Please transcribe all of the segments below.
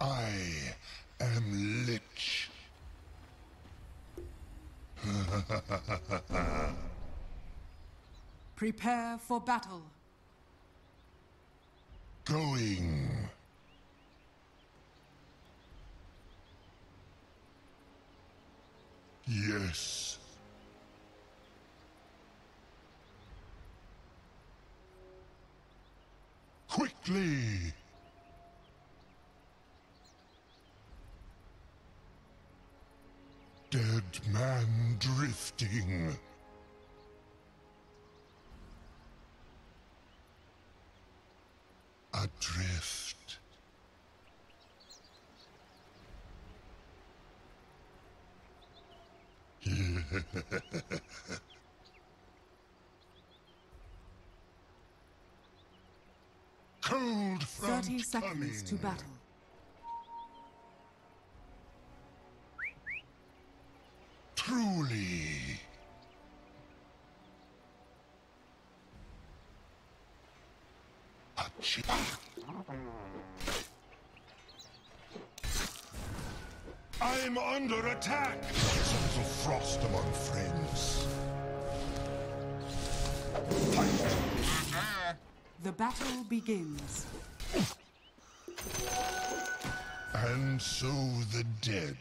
I am Lich. Prepare for battle. Going. Yes. Quickly! Drifting. Adrift. Cold front 30 seconds to battle. I'm under attack! Sons of frost among friends. Fight! The battle begins. And so the dead.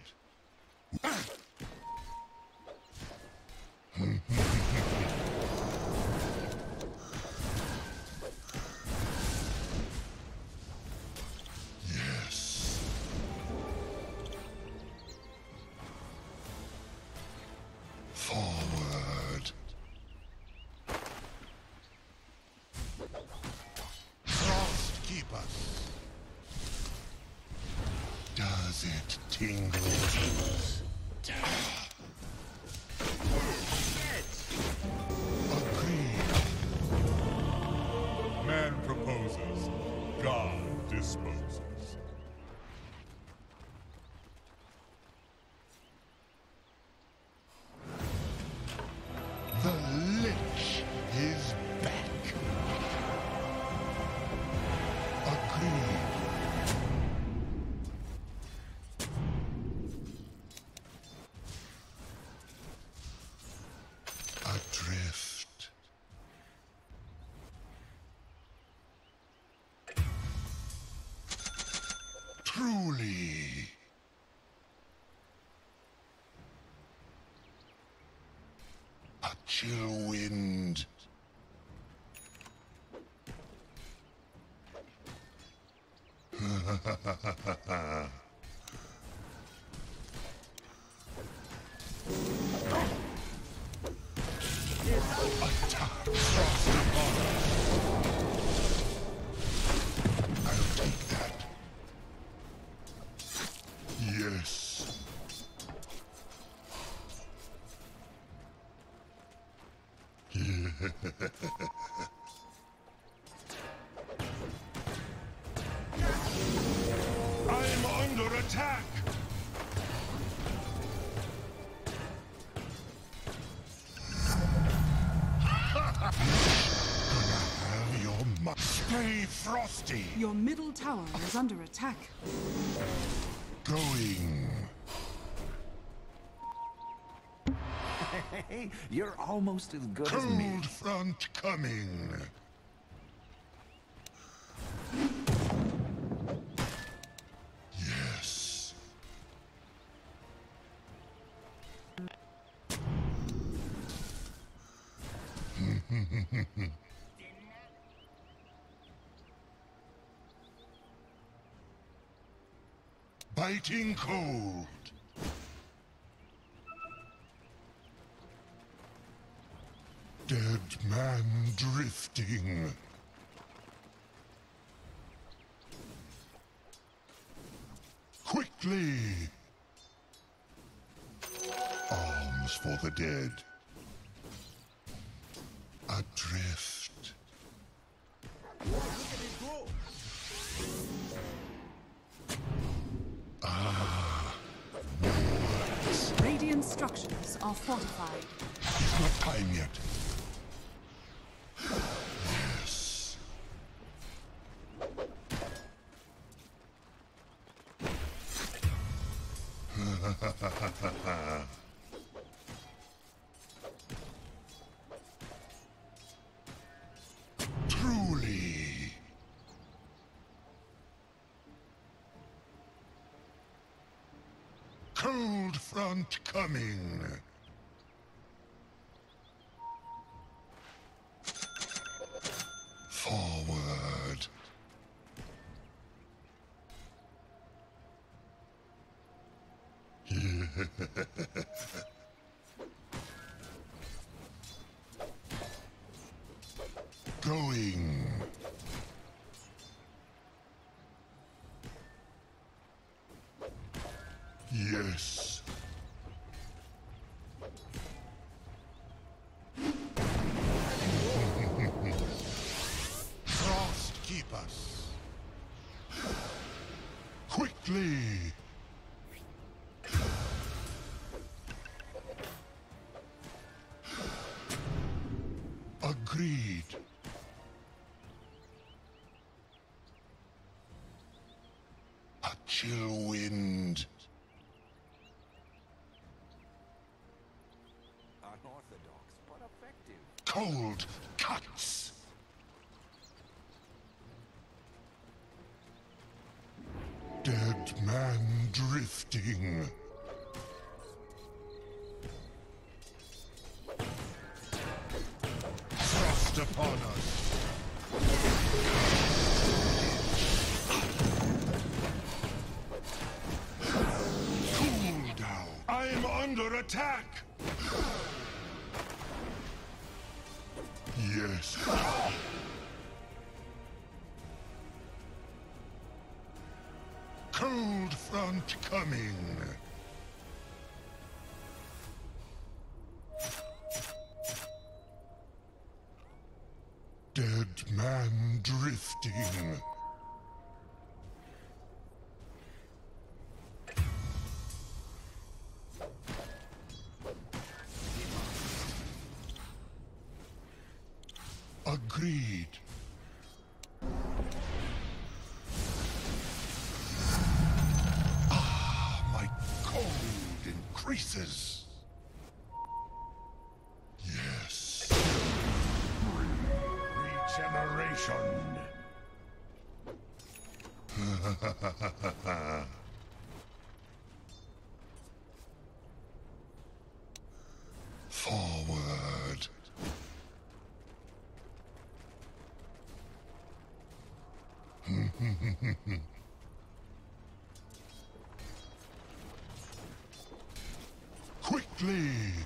Chill wind. Frosty! Your middle tower is under attack. Going. You're almost as good as me. Cold front coming. Biting cold. Dead man drifting. Quickly! Arms for the dead. Cold front coming. Cold cuts. Dead man drifting. Frost upon us. Coming. Quickly!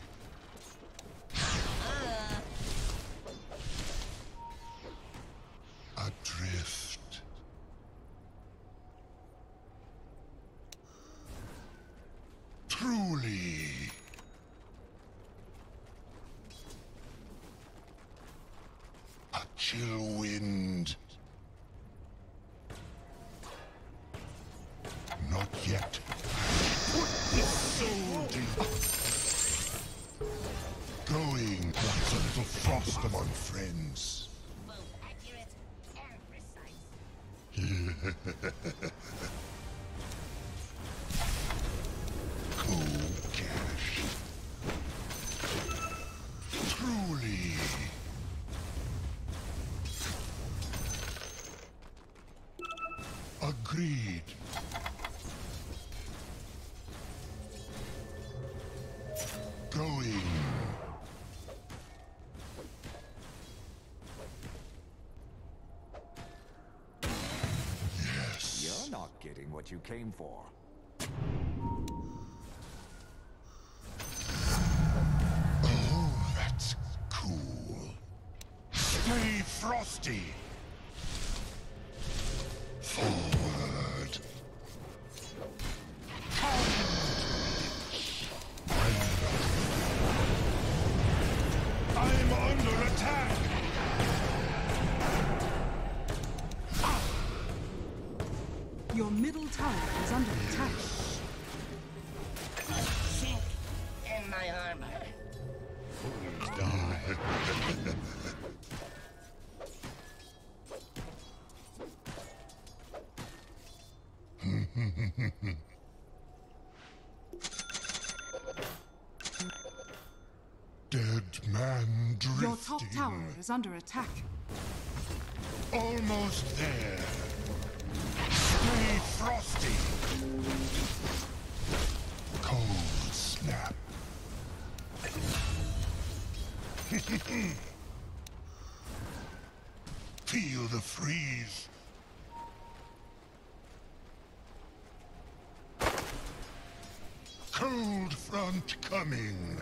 Agreed. Going. Yes. You're not getting what you came for. Oh, that's cool. Stay frosty. Under attack. Sink in my armor. Dead man drifting. Your top tower is under attack. Almost there. Stay frosty. Feel the freeze. Cold front coming.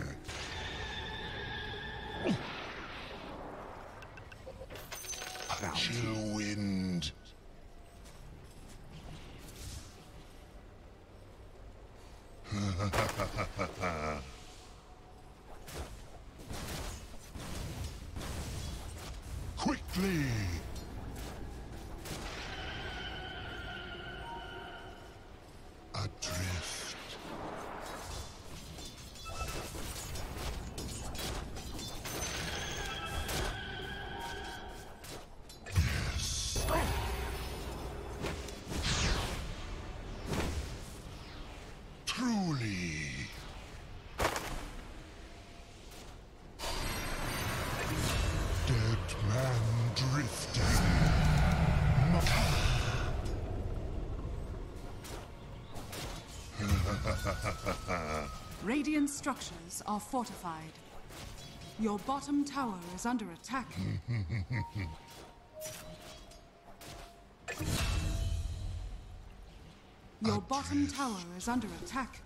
Radiant structures are fortified. Your bottom tower is under attack. Your bottom tower is under attack.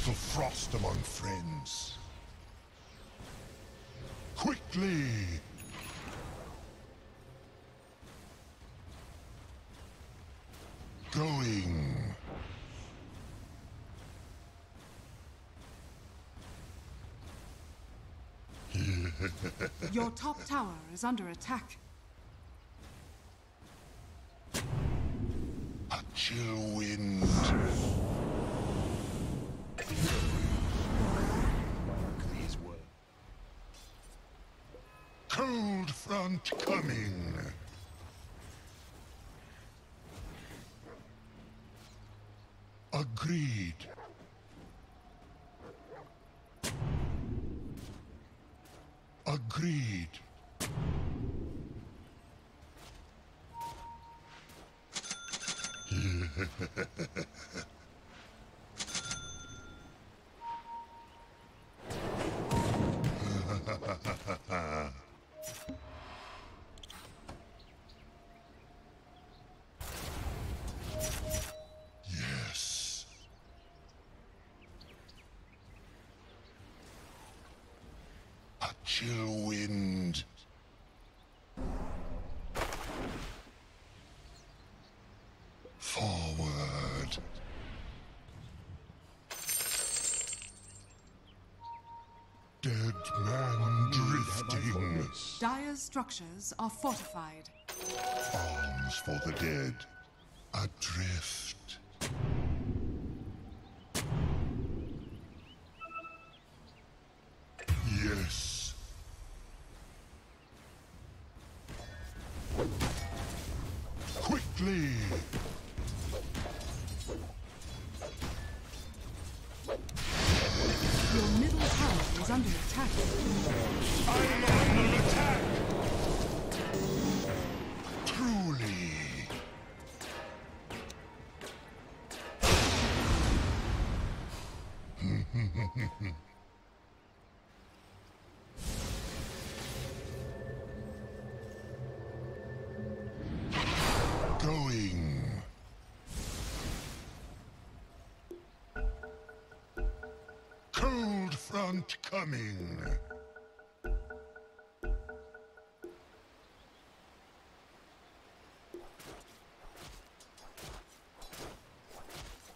Little frost among friends. Quickly! Going. Your top tower is under attack. A chill wind. Front coming. Agreed. Agreed. structures are fortified. Arms for the dead. Adrift.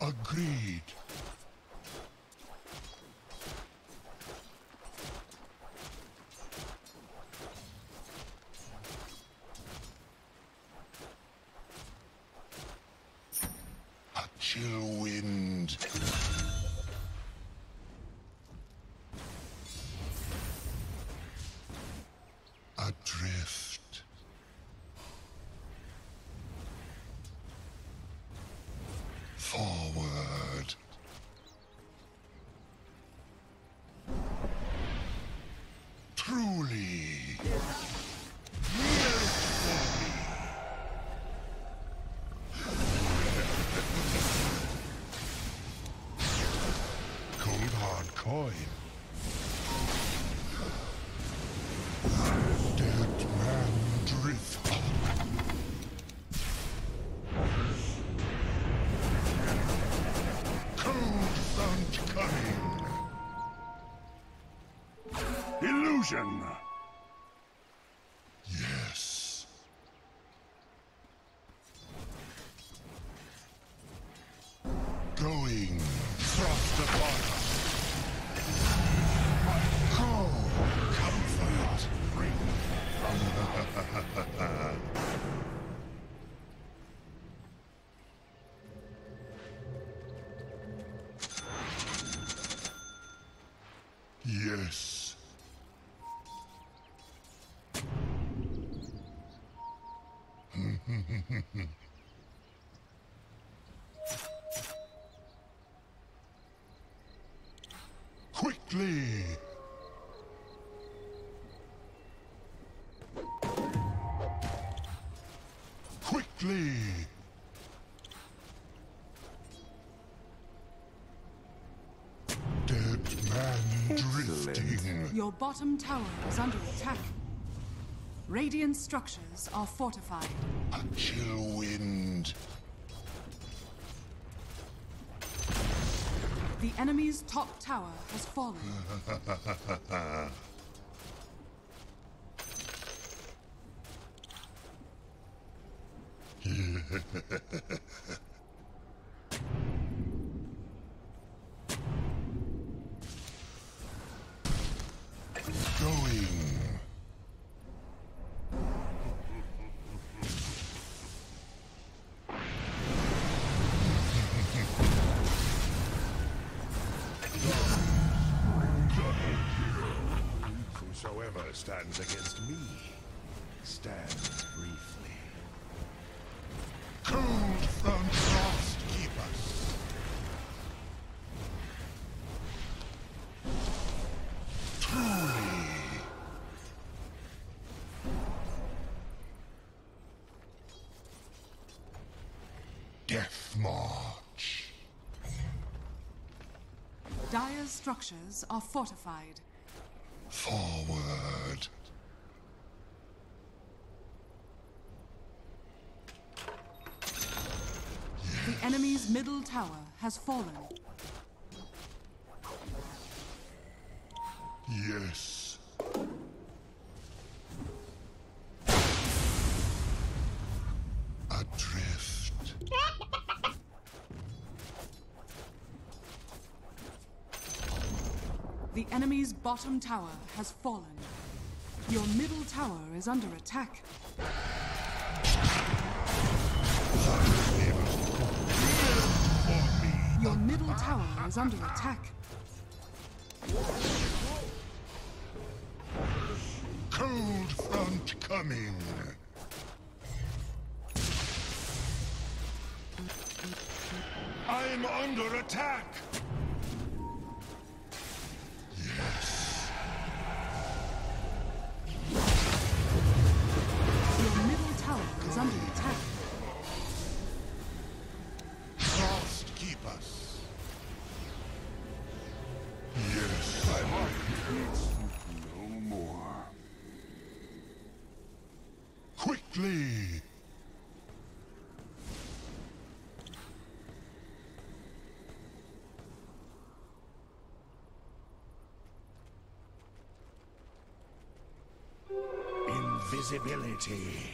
Agreed. Illusion! Quickly! Dead man drifting. Your bottom tower is under attack. Radiant structures are fortified. A chill wind. The enemy's top tower has fallen. Going. Whosoever stands against me stands briefly. Cold front frost keep us. Truly. Death March. Dire's structures are fortified. Forward. The enemy's middle tower has fallen. Yes. Adrift. The enemy's bottom tower has fallen. Your middle tower is under attack. Your middle tower is under attack. Cold front coming. I'm under attack! Invisibility.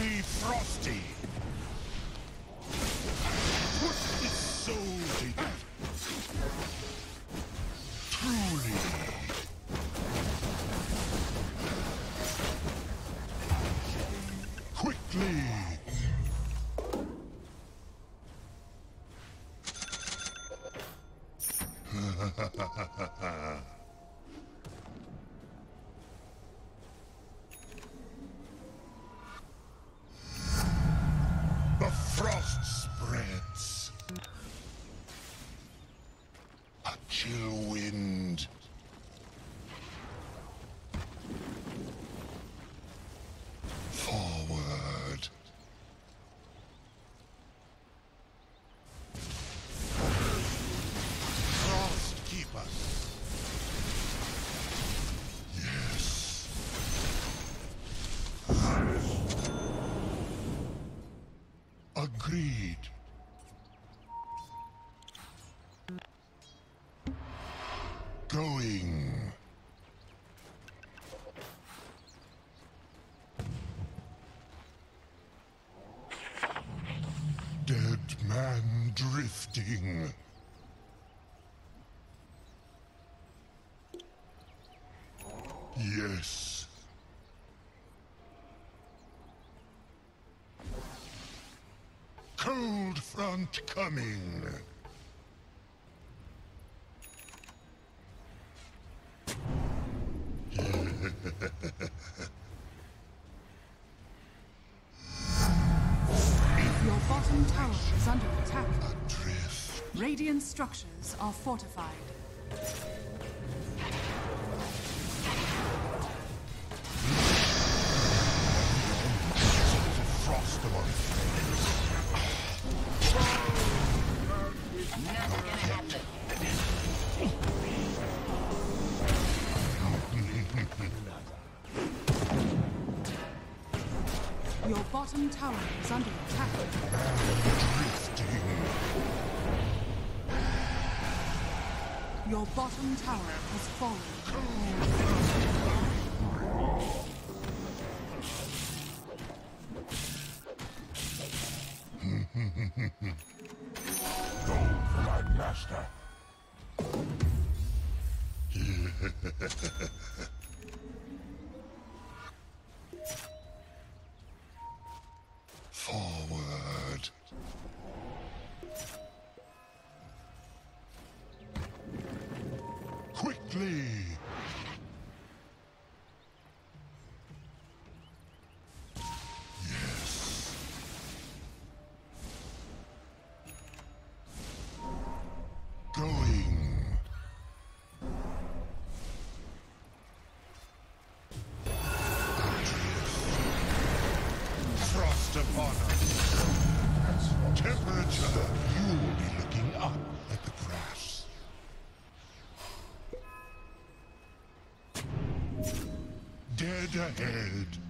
Stay Yes. Cold front coming. Fortified. Your bottom tower is under attack. Your bottom tower has fallen. Frost upon us. Temperature. You will be looking up at the grass. Dead ahead.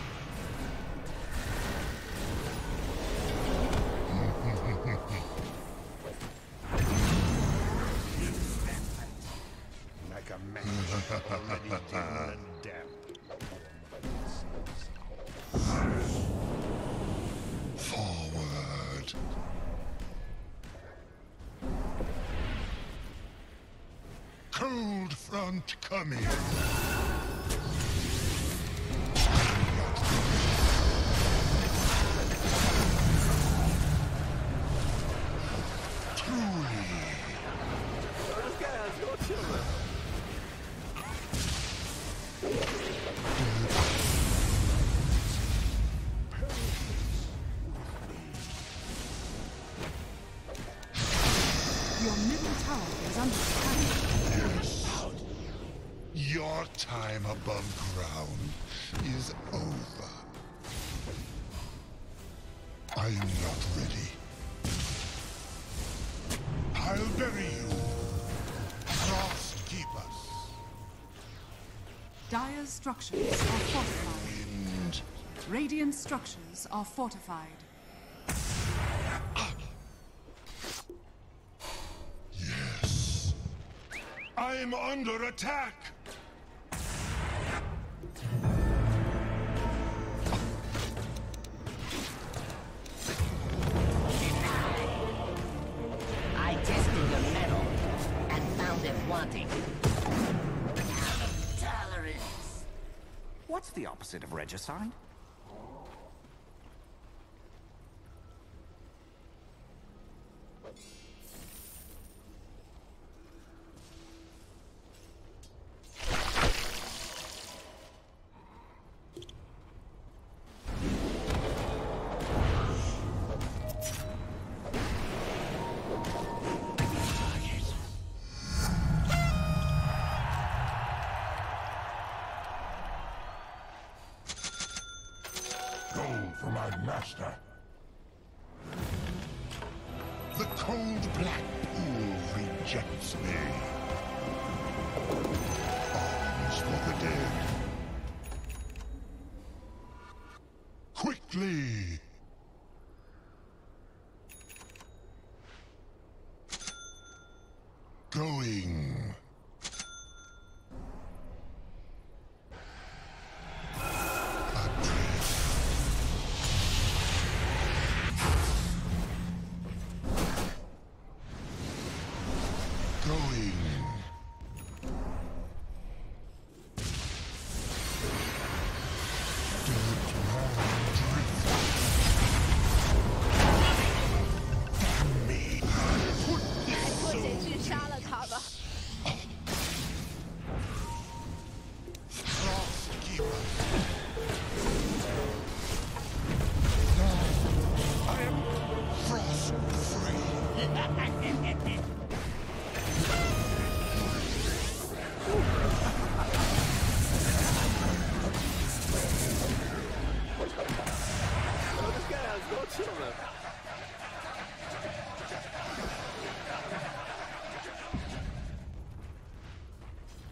Dire structures are fortified. Radiant structures are fortified. Yes. I'm under attack! side? Black Blackpool rejects me. Arms for the dead. Quickly!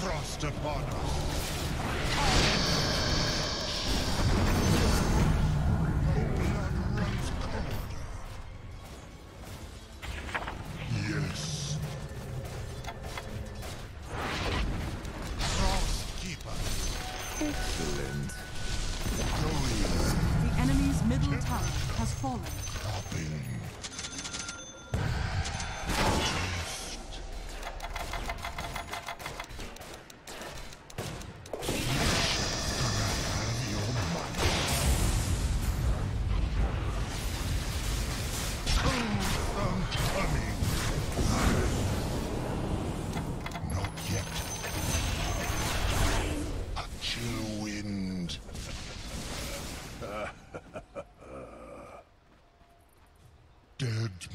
Frost upon us.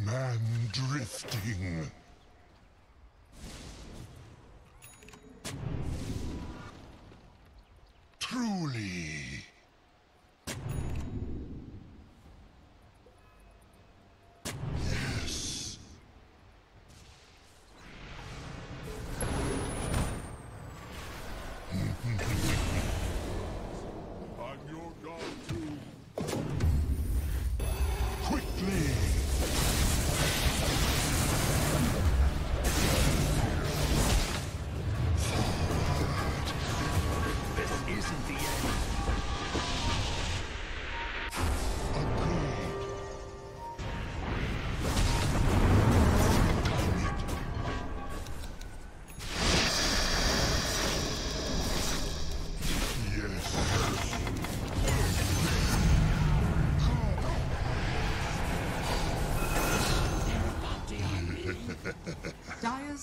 Man drifting.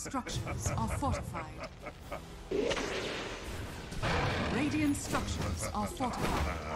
Structures are fortified. Radiant structures are fortified.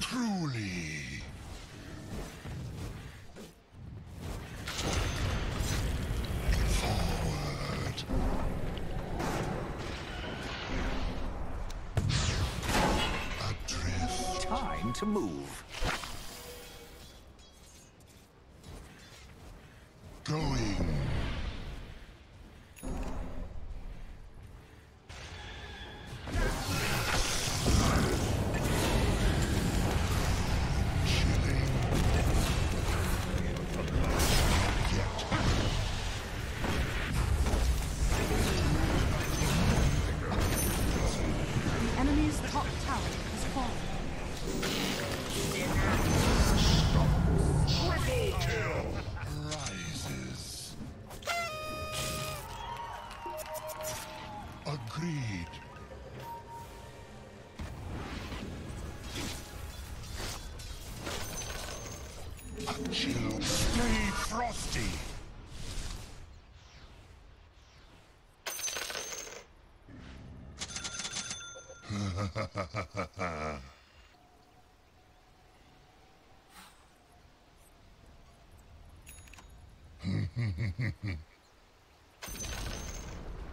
Truly. Forward. Time to move.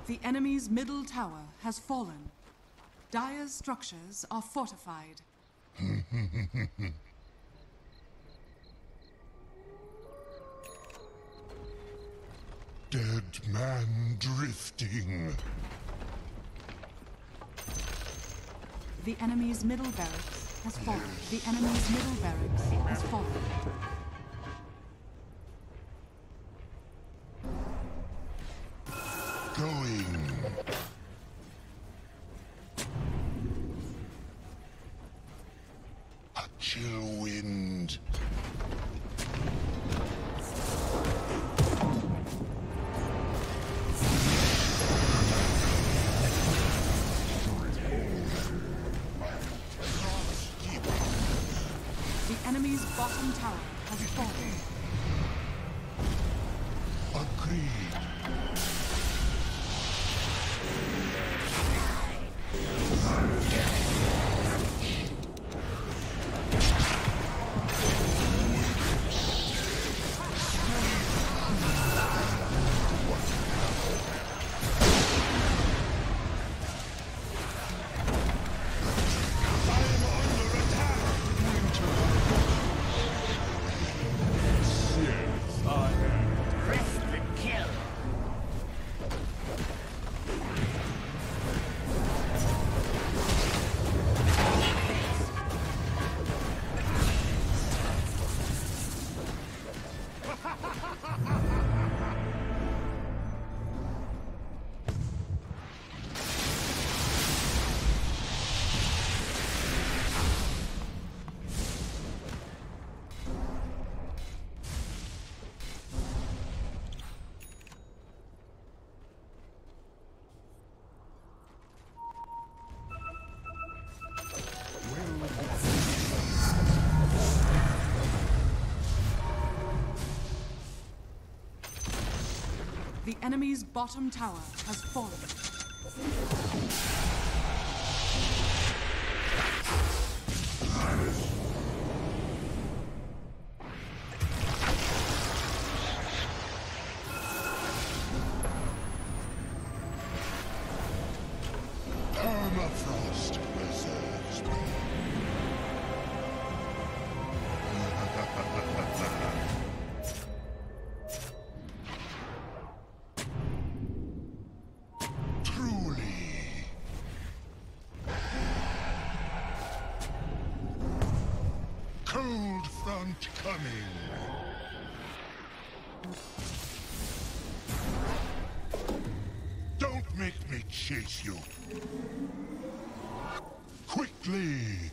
The enemy's middle tower has fallen. Dire's structures are fortified. Dead man drifting. The enemy's middle barracks has fallen. The enemy's middle barracks has fallen. enemy's bottom tower has fallen. Keep coming. Don't make me chase you. Quickly!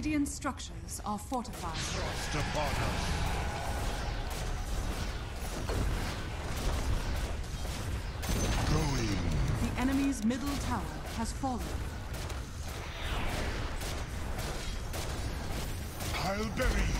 Radiant structures are fortified. Trust upon us. Going. The enemy's middle tower has fallen. I'll bury you.